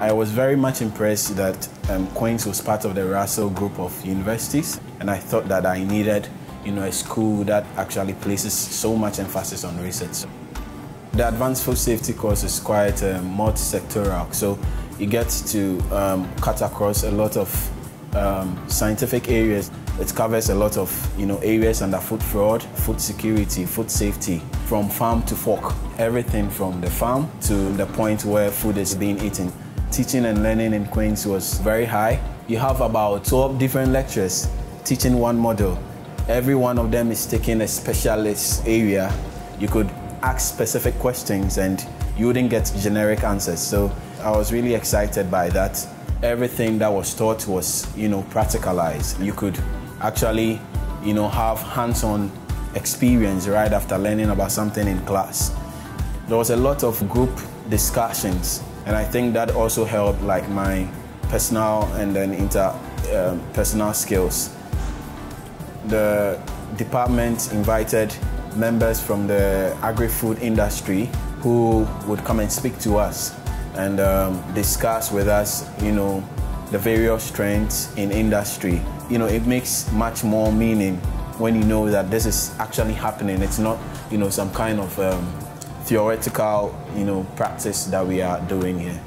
I was very much impressed that um, Queen's was part of the Russell group of universities, and I thought that I needed, you know, a school that actually places so much emphasis on research. The advanced food safety course is quite um, multi-sectoral, so you get to um, cut across a lot of um, scientific areas. It covers a lot of you know areas under food fraud, food security, food safety, from farm to fork. Everything from the farm to the point where food is being eaten. Teaching and learning in Queen's was very high. You have about 12 different lecturers teaching one model. Every one of them is taking a specialist area. You could ask specific questions and you wouldn't get generic answers. So I was really excited by that. Everything that was taught was, you know, practicalized. You could actually, you know, have hands-on experience right after learning about something in class. There was a lot of group discussions, and I think that also helped like my personal and then interpersonal um, skills. The department invited members from the agri-food industry who would come and speak to us and um, discuss with us, you know, the various trends in industry. You know, it makes much more meaning when you know that this is actually happening. It's not, you know, some kind of um, theoretical, you know, practice that we are doing here.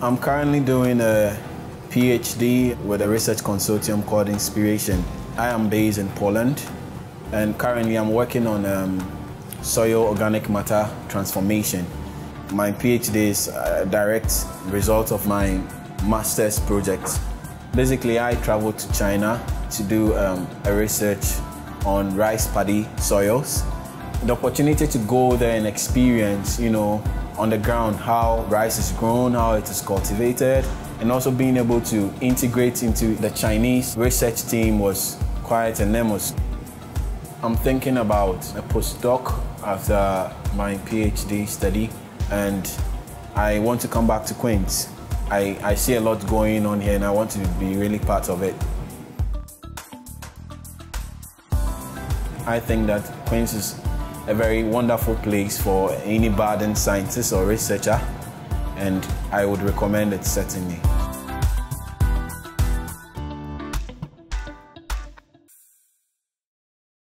I'm currently doing a PhD with a research consortium called Inspiration. I am based in Poland and currently I'm working on um, soil organic matter transformation. My PhD is a direct result of my master's project. Basically, I traveled to China to do um, a research on rice paddy soils. The opportunity to go there and experience, you know, on the ground how rice is grown, how it is cultivated, and also being able to integrate into the Chinese research team was quite enormous. I'm thinking about a postdoc after my PhD study and I want to come back to Queen's. I, I see a lot going on here and I want to be really part of it. I think that Queen's is a very wonderful place for any budding scientist or researcher and I would recommend it certainly.